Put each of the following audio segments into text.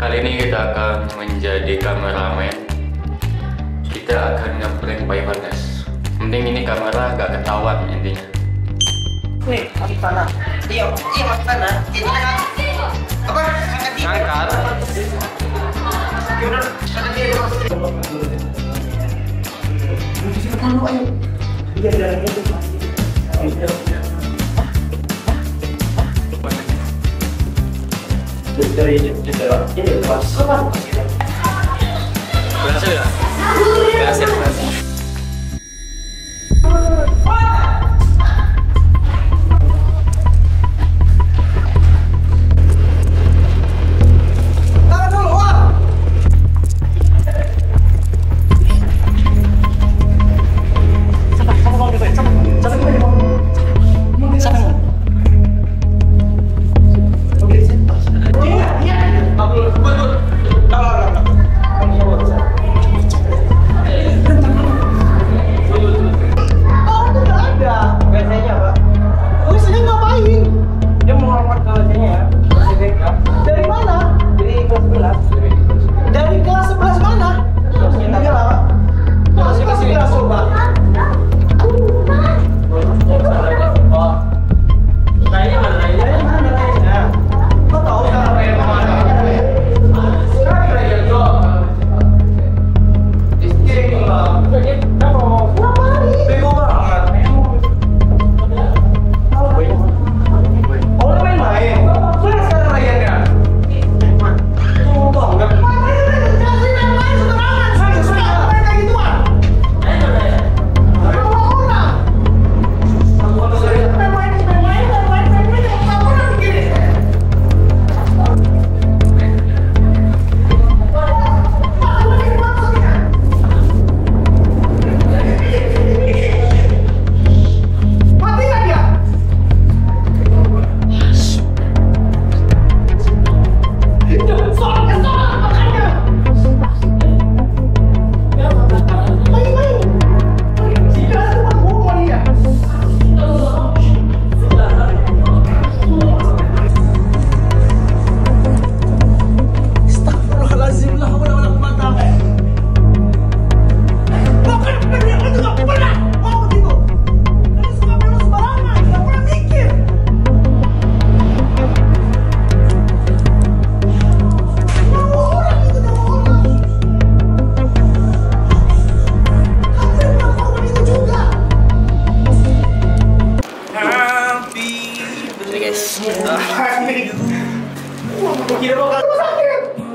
Kali ini kita akan menjadi kameramen. Kita akan ngeprint Pai Mending ini kamera gak ketahuan intinya. Nih, di sana. Iya, iya di sana. Ini kan apa? Angkat. Angkat dia lu ayo. Iya, jalan. 这里就就得了一九八四万块钱这个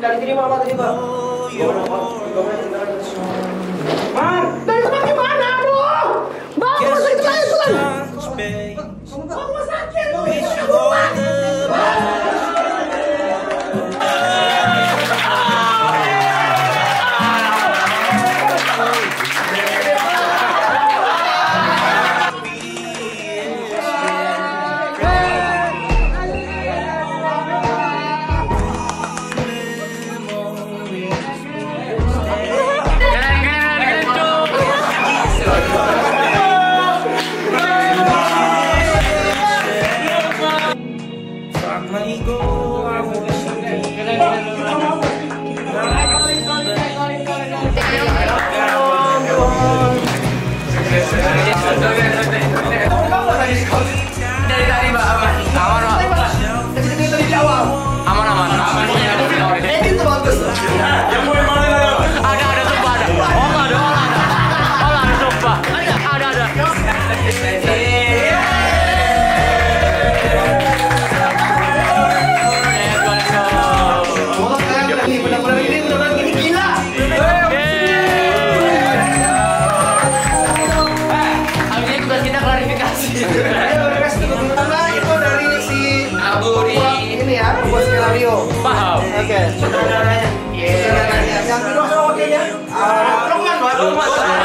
Kali terima apa terima? Man, dari tempat gimana, bro? Bang, dari tempat itu lagi. Kamu 左側今あんまり。ini ya, buat skenario. Paham. Oke. Okay. Saudaranya. Yang kedua, oh, oke ya. Lukman. Lukman.